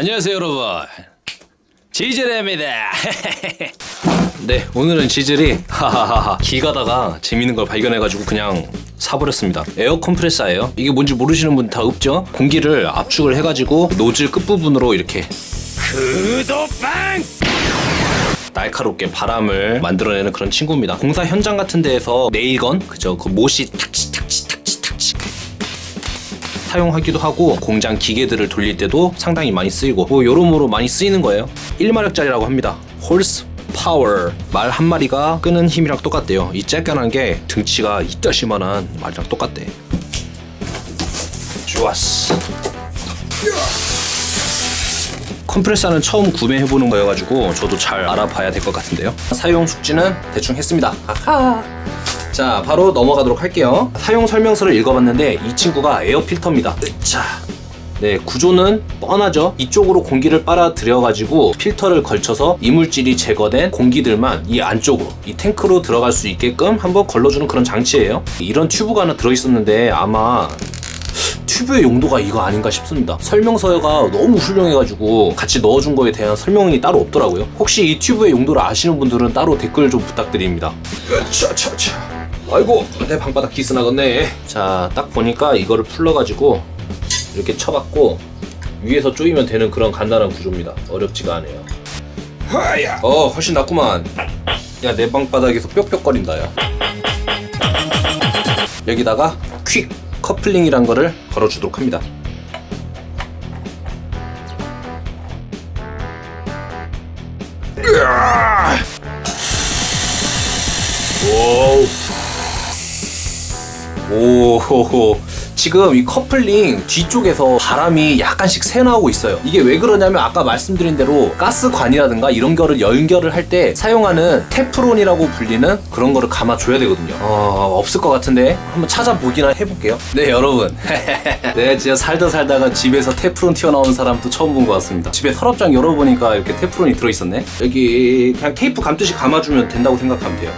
안녕하세요 여러분. 지젤입니다. 네 오늘은 지젤이 하하하하. 길 가다가 재밌는 걸 발견해가지고 그냥 사버렸습니다. 에어 컴프레서예요. 이게 뭔지 모르시는 분 다 없죠? 공기를 압축을 해가지고 노즐 끝부분으로 이렇게. 구도빵! 날카롭게 바람을 만들어내는 그런 친구입니다. 공사 현장 같은 데에서 nail gun 그죠? 그 못이 탁치 사용하기도 하고 공장 기계들을 돌릴 때도 상당히 많이 쓰이고 뭐 여러모로 많이 쓰이는 거예요. 1마력짜리라고 합니다. horse power 말 한 마리가 끄는 힘이랑 똑같대요. 이 쬐깐한 게 등치가 이따시만한 말이랑 똑같대. 좋았어. 컴프레서는 처음 구매해보는 거여가지고 저도 잘 알아봐야 될 것 같은데요. 사용 숙지는 대충 했습니다. 아하. 자 바로 넘어가도록 할게요. 사용 설명서를 읽어봤는데 이 친구가 에어 필터입니다. 으차. 네 구조는 뻔하죠. 이쪽으로 공기를 빨아들여 가지고 필터를 걸쳐서 이물질이 제거된 공기들만 이 안쪽으로 이 탱크로 들어갈 수 있게끔 한번 걸러주는 그런 장치예요. 이런 튜브가 하나 들어있었는데 아마 튜브의 용도가 이거 아닌가 싶습니다. 설명서가 너무 훌륭해가지고 같이 넣어준 거에 대한 설명이 따로 없더라고요. 혹시 이 튜브의 용도를 아시는 분들은 따로 댓글 좀 부탁드립니다. 차차차 아이고 내 방바닥 기스 나겠네. 자 딱 보니까 이거를 풀러가지고 이렇게 쳐봤고 위에서 조이면 되는 그런 간단한 구조입니다. 어렵지가 않아요. 어 훨씬 낫구만. 야 내 방바닥에서 뾱뾱거린다 야. 여기다가 퀵 커플링이란 거를 걸어주도록 합니다. 오우 오호호. 지금 이 커플링 뒤쪽에서 바람이 약간씩 새나오고 있어요. 이게 왜 그러냐면 아까 말씀드린 대로 가스관이라든가 이런 거를 연결을 할 때 사용하는 테프론이라고 불리는 그런 거를 감아줘야 되거든요. 어, 없을 것 같은데 한번 찾아보기나 해볼게요. 네 여러분. 네 진짜 살다 살다가 집에서 테프론 튀어나온 사람도 처음 본 것 같습니다. 집에 서랍장 열어보니까 이렇게 테프론이 들어있었네. 여기 그냥 테이프 감듯이 감아주면 된다고 생각하면 돼요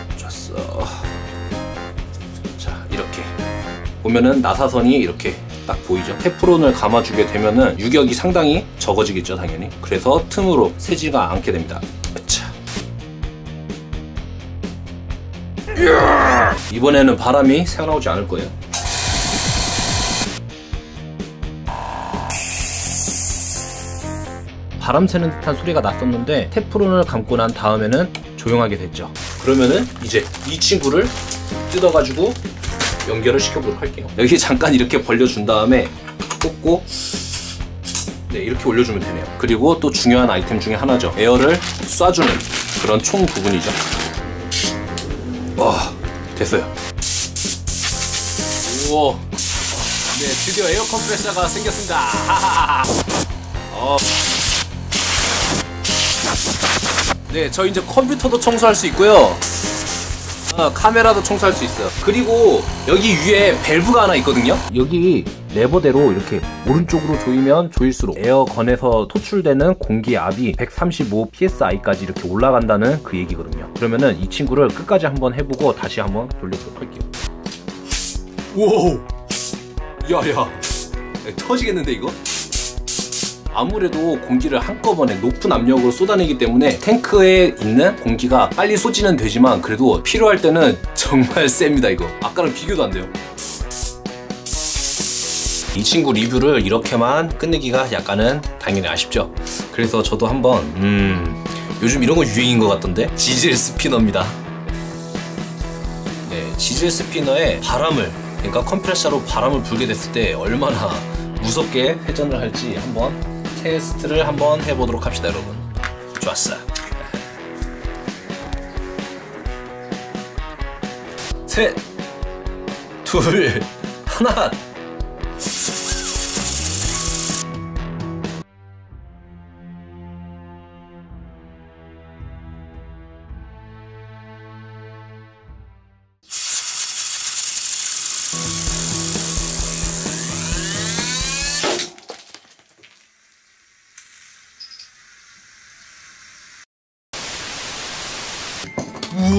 보면은 나사선이 이렇게 딱 보이죠? 테프론을 감아주게 되면은 유격이 상당히 적어지겠죠 당연히. 그래서 틈으로 새지가 않게 됩니다. 자. 이번에는 바람이 새어나오지 않을 거예요. 바람 새는 듯한 소리가 났었는데 테프론을 감고 난 다음에는 조용하게 됐죠. 그러면은 이제 이 친구를 뜯어가지고 연결을 시켜보도록 할게요. 여기 잠깐 이렇게 벌려준 다음에 꽂고 네 이렇게 올려주면 되네요. 그리고 또 중요한 아이템 중에 하나죠. 에어를 쏴주는 그런 총 부분이죠. 와 됐어요. 우와. 네 드디어 에어 컴프레서가 생겼습니다. 어. 네, 저 이제 컴퓨터도 청소할 수 있고요. 어, 카메라도 청소할 수 있어요. 그리고 여기 위에 밸브가 하나 있거든요. 여기 레버대로 이렇게 오른쪽으로 조이면 조일수록 에어건에서 토출되는 공기압이 135 psi까지 이렇게 올라간다는 그 얘기거든요. 그러면은 이 친구를 끝까지 한번 해보고 다시 한번 돌려보도록 할게요. 우와, 야야, 터지겠는데 이거? 아무래도 공기를 한꺼번에 높은 압력으로 쏟아내기 때문에 탱크에 있는 공기가 빨리 쏟지는 되지만 그래도 필요할 때는 정말 셉니다 이거. 아까랑 비교도 안 돼요. 이 친구 리뷰를 이렇게만 끝내기가 약간은 당연히 아쉽죠. 그래서 저도 한번 음 요즘 이런 거 유행인 것 같던데? 지젤 스피너입니다. 네 지젤 스피너에 바람을 그러니까 컴프레셔로 바람을 불게 됐을 때 얼마나 무섭게 회전을 할지 한번 테스트를 한번 해보도록 합시다 여러분. 좋았어 셋, 둘, 하나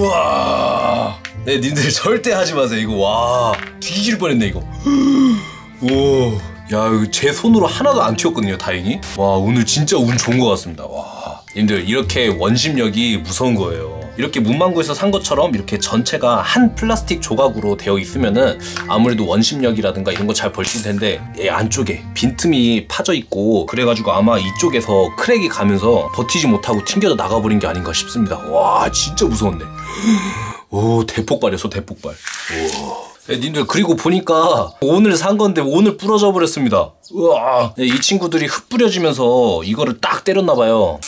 우와. 네, 님들 절대 하지 마세요. 이거 와 뒤질 뻔했네 이거. 오, 야, 이거 제 손으로 하나도 안 튀었거든요, 다행히. 와, 오늘 진짜 운 좋은 것 같습니다. 와. 님들, 이렇게 원심력이 무서운 거예요. 이렇게 문방구에서 산 것처럼 이렇게 전체가 한 플라스틱 조각으로 되어 있으면은 아무래도 원심력이라든가 이런 거 잘 벌칠 텐데 이 안쪽에 빈틈이 파져 있고 그래가지고 아마 이쪽에서 크랙이 가면서 버티지 못하고 튕겨져 나가버린 게 아닌가 싶습니다. 와, 진짜 무서운데. 오, 대폭발이었어, 대폭발. 네, 님들 그리고 보니까 오늘 산 건데 오늘 부러져 버렸습니다. 우와. 네, 이 친구들이 흙 뿌려지면서 이거를 딱 때렸나 봐요.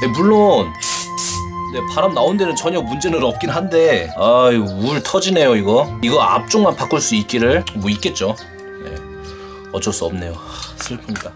네, 물론 네, 바람 나온 데는 전혀 문제는 없긴 한데 아유 울 터지네요 이거 이거 앞쪽만 바꿀 수 있기를 뭐 있겠죠 네, 어쩔 수 없네요 하, 슬픕니다